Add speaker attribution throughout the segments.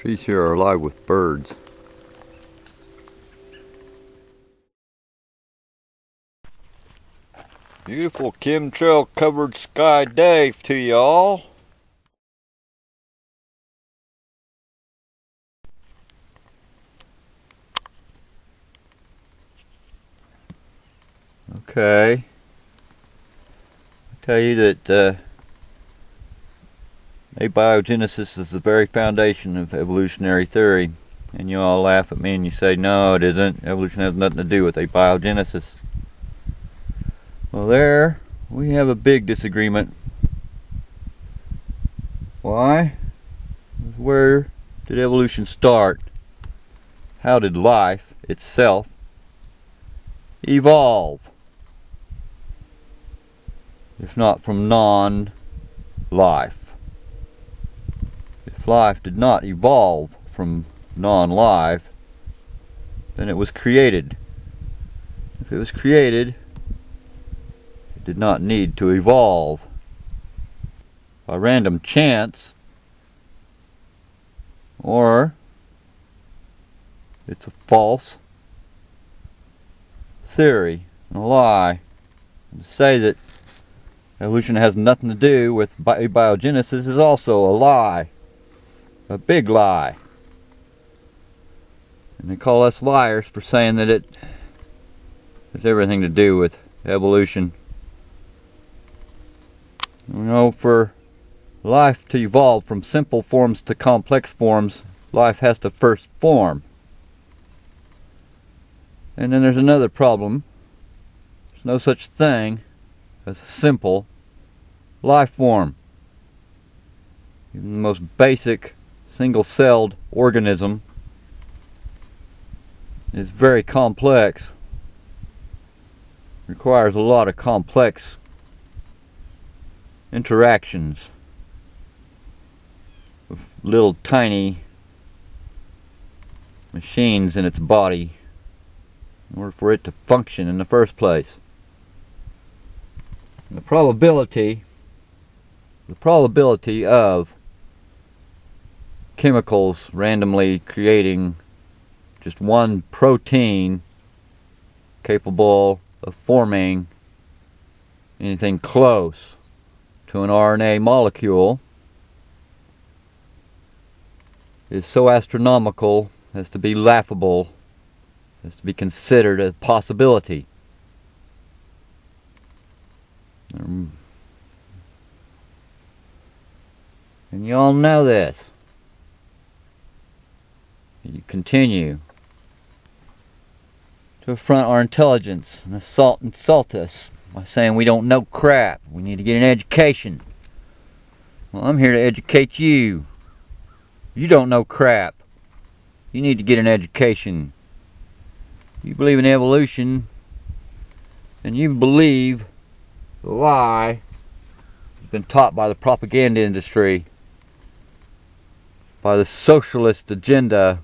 Speaker 1: Trees here are alive with birds. Beautiful chemtrail covered sky day to y'all. Okay. I tell you that uh, abiogenesis is the very foundation of evolutionary theory. And you all laugh at me and you say, no, it isn't. Evolution has nothing to do with abiogenesis. Well, there we have a big disagreement. Why? Where did evolution start? How did life itself evolve? If not from non-life. If life did not evolve from non-life, then it was created. If it was created, it did not need to evolve. By random chance, or it's a false theory and a lie. And to say that evolution has nothing to do with bi biogenesis is also a lie. A big lie. And they call us liars for saying that it has everything to do with evolution. You know, for life to evolve from simple forms to complex forms, life has to first form. And then there's another problem. There's no such thing as a simple life form. Even the most basic single-celled organism is very complex. Requires a lot of complex interactions with little tiny machines in its body in order for it to function in the first place. And the probability the probability of chemicals randomly creating just one protein capable of forming anything close to an RNA molecule is so astronomical as to be laughable, as to be considered a possibility. Um, And you all know this. You continue to affront our intelligence and assault insult us by saying we don't know crap. We need to get an education. Well, I'm here to educate you. You don't know crap. You need to get an education. You believe in evolution, and you believe the lie has been taught by the propaganda industry by the socialist agenda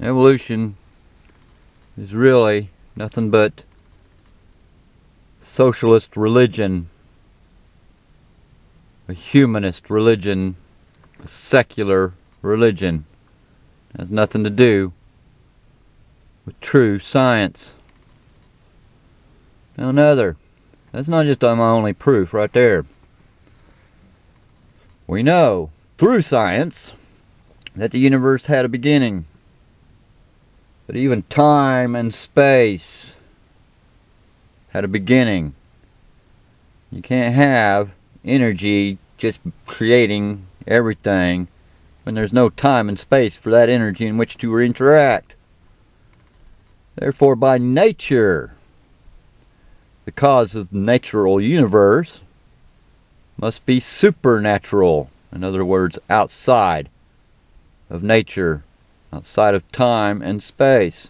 Speaker 1: evolution is really nothing but socialist religion a humanist religion a secular religion. It has nothing to do with true science. Now another. That's not just my only proof right there. We know through science that the universe had a beginning. That even time and space had a beginning. You can't have energy just creating everything when there's no time and space for that energy in which to interact. Therefore, by nature, the cause of the natural universe must be supernatural. In other words, outside of nature, outside of time and space.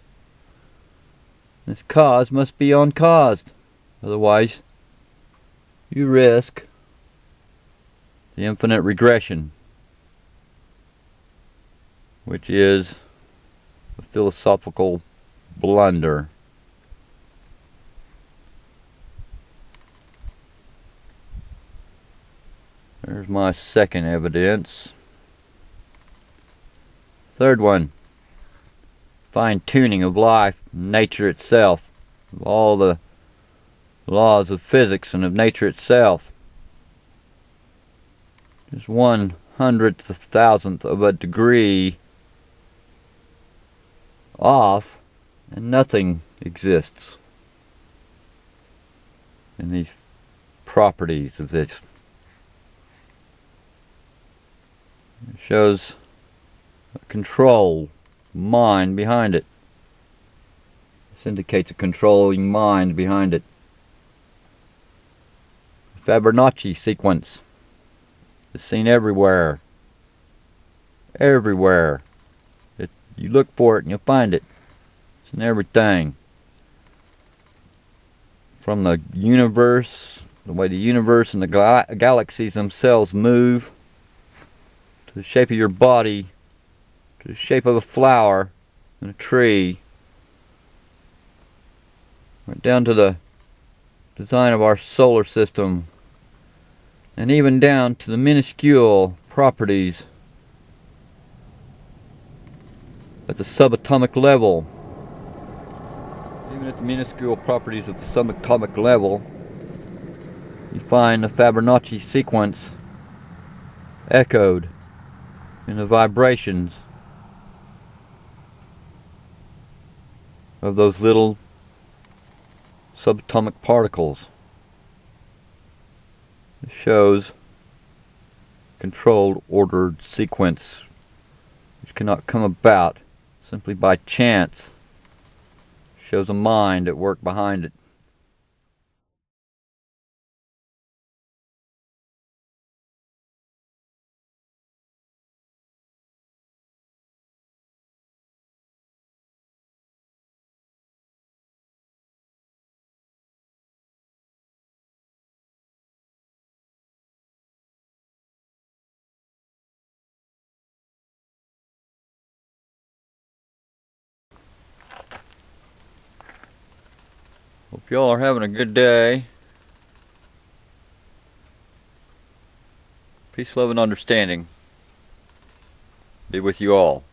Speaker 1: This cause must be uncaused. Otherwise, you risk the infinite regression, which is a philosophical blunder. There's my second evidence. Third one. Fine tuning of life, nature itself, of all the laws of physics and of nature itself. Just one hundredth of thousandth of a degree off and nothing exists in these properties of this. It shows control mind behind it. This indicates a controlling mind behind it. Fibonacci sequence is seen everywhere. Everywhere. It, you look for it and you'll find it. It's in everything. From the universe, the way the universe and the gal galaxies themselves move, to the shape of your body, to the shape of a flower and a tree, right down to the design of our solar system, and even down to the minuscule properties at the subatomic level. Even at the minuscule properties at the subatomic level, you find the Fibonacci sequence echoed in the vibrations of those little subatomic particles. It shows controlled ordered sequence which cannot come about simply by chance. Shows a mind at work behind it. Hope y'all are having a good day. Peace, love, and understanding be with you all.